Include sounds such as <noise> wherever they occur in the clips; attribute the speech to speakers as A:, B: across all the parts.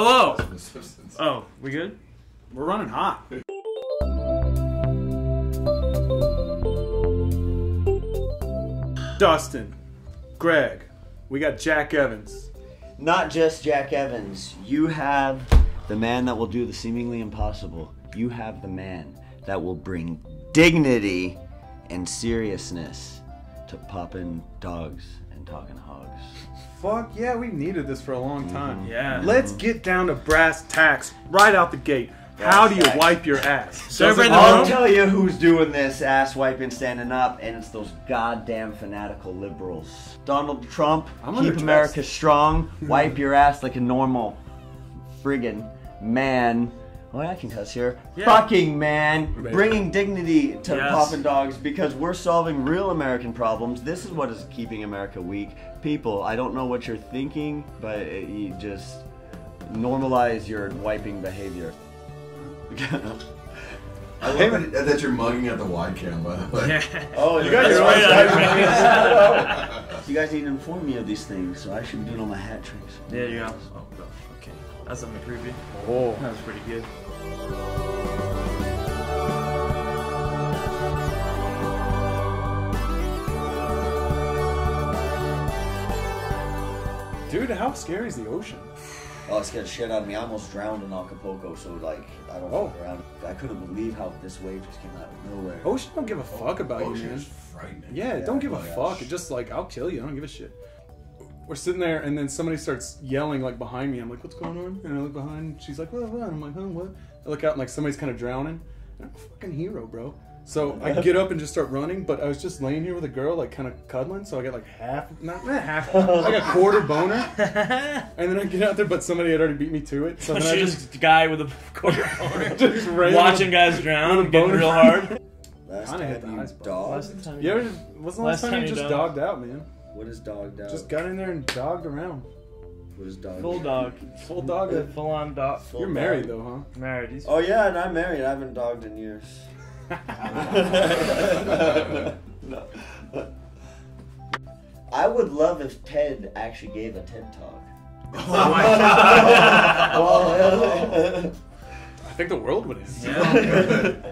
A: Hello. Oh, we good?
B: We're running hot. Dustin, Greg, we got Jack Evans.
C: Not just Jack Evans. You have the man that will do the seemingly impossible. You have the man that will bring dignity and seriousness to popping dogs and talking hogs.
B: Fuck yeah, we needed this for a long mm-hmm. time.
A: Yeah.
B: Let's get down to brass tacks right out the gate. How do you
C: tacks.
B: wipe your ass?
A: So in the
C: I'll
A: room?
C: tell you who's doing this ass wiping standing up, and it's those goddamn fanatical liberals. Donald Trump,
B: I'm
C: keep
B: underdressed.
C: America strong, hmm. wipe your ass like a normal friggin' man. Oh, yeah, I can cuss here.
A: Yeah.
C: Fucking man,
B: Right.
C: bringing dignity to
A: Yes.
C: poppin' dogs because we're solving real American problems. This is what is keeping America weak. People, I don't know what you're thinking, but it, you just normalize your wiping behavior. <laughs>
D: I love that, that you're mugging at the wide cam, by the way.
A: Yeah.
C: Oh,
B: You <laughs> got
A: That's
B: your
A: right
B: own
A: on
C: You guys need to inform me of these things, so I should be doing all my hat tricks.
A: There you go. Oh, okay. That's on the preview.
B: Oh.
A: That was pretty good.
B: Dude, how scary is the ocean? <sighs>
C: Oh, it scared shit out of me. I almost drowned in Acapulco, so like I don't
B: Oh.
C: fuck around. I couldn't believe how this wave just came out of nowhere.
B: Ocean don't give a fuck about you,
D: Ocean
B: man.
D: is frightening.
B: Yeah, don't give a
C: oh, yeah.
B: fuck. It just like I'll kill you. I don't give a shit. We're sitting there, and then somebody starts yelling like behind me. I'm like, "What's going on?" And I look behind. She's like, "What?" what?" I'm like, "Huh? What?" I look out, and like somebody's kind of drowning. And I'm a fucking hero, bro. So I get up and just start running, but I was just laying here with a girl, like kind of cuddling. So I get like half, not, not half, <laughs> like a quarter boner. And then I get out there, but somebody had already beat me to it. So then I
A: She's
B: just,
A: just guy with a <laughs> quarter boner. <laughs>
B: just ran
A: Watching guys
B: with a
A: drown, getting real hard.
C: Last
B: Kinda hit
C: time
B: the
C: you
B: ice bar.
C: dogged.
A: time
B: You ever, what's the last,
A: Last
B: time,
A: time
B: you
A: you
B: just
A: dogged?
B: dogged out, man?
C: What is dogged out?
B: Just got in there and dogged around.
C: What is dogged?
A: Full <laughs> dog.
B: Full dog.
A: Full on dog.
C: Full
B: You're
C: dog.
B: married though, huh?
A: Married. He's
C: Oh yeah, and I'm married. I haven't dogged in years. no. <laughs> I would love if Ted actually gave a TED talk.
A: Oh my
C: Well, <laughs>
B: I think the world would end.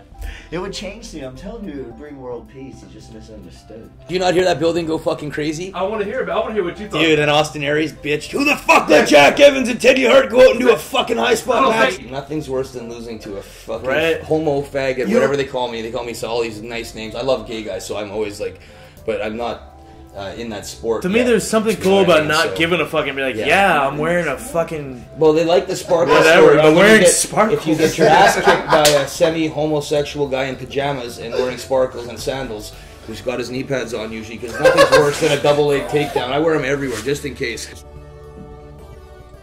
C: It would change things. I'm telling you, it would bring world peace. It's just misunderstood.
E: Do you not hear that building go fucking crazy?
A: I want to hear about. I want to hear what you thought.
E: Dude, and Austin Aries bitch. Who the fuck let Jack Evans and Teddy Hart go out and do a fucking high spot
A: Oh,
E: match?
A: thank-
E: Nothing's worse than losing to a fucking
A: Right.
E: homo faggot,
C: You-
E: whatever they call me. They call me so all these nice names. I love gay guys, so I'm always like, but I'm not uh, in that sport.
A: To me,
E: yet.
A: there's something cool
E: know what I
A: about
E: mean?
A: not
E: So-
A: giving a fuck and be like,
E: Yeah.
A: yeah, I'm wearing a fucking.
E: Well, they like the sparkle
A: Whatever, I'm
E: but
A: wearing
E: get-
A: sparkles.
E: If you get your ass kicked by a semi-homosexual guy in pajamas and wearing sparkles and sandals, who's got his knee pads on usually, because nothing's worse than a double leg takedown. I wear them everywhere just in case.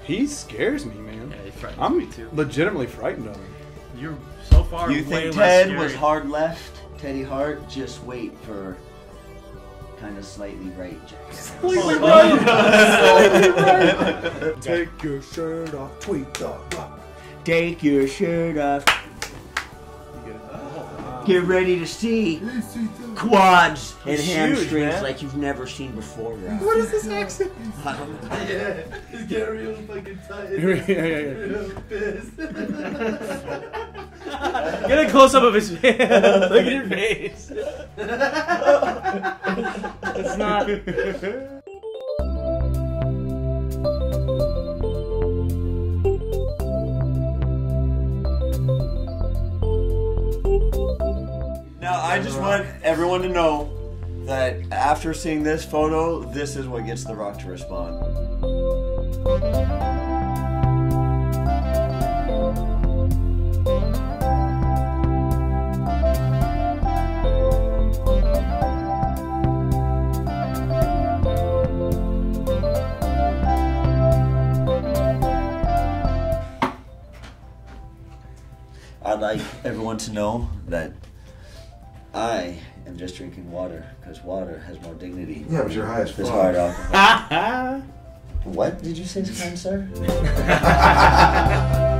B: He scares me, man.
A: Yeah, he frightens
B: I'm
A: me too.
B: legitimately frightened of him.
A: You're so far.
C: You
A: way
C: think
A: less
C: Ted
A: scary.
C: was hard left? Teddy Hart? Just wait for kind of slightly right, Jack.
B: Oh, Take your shirt off, tweet the rock.
C: Take your shirt off. Get ready to see quads and
A: He's
C: hamstrings
A: man.
C: like you've never seen before. Ralph.
B: What is this accent? <laughs>
C: I don't know. <laughs> <laughs>
B: yeah, yeah, yeah. <laughs>
A: Get a close up of his face. <laughs> Look at your face. it's not.
C: Now, I just want everyone to know that after seeing this photo, this is what gets The Rock to respond. I'd like everyone to know that I am just drinking water because water has more dignity.
D: Yeah, but you're high as
C: This
D: fuck.
C: hard alcohol. <laughs> <laughs> what did you say, to kind sir? <laughs>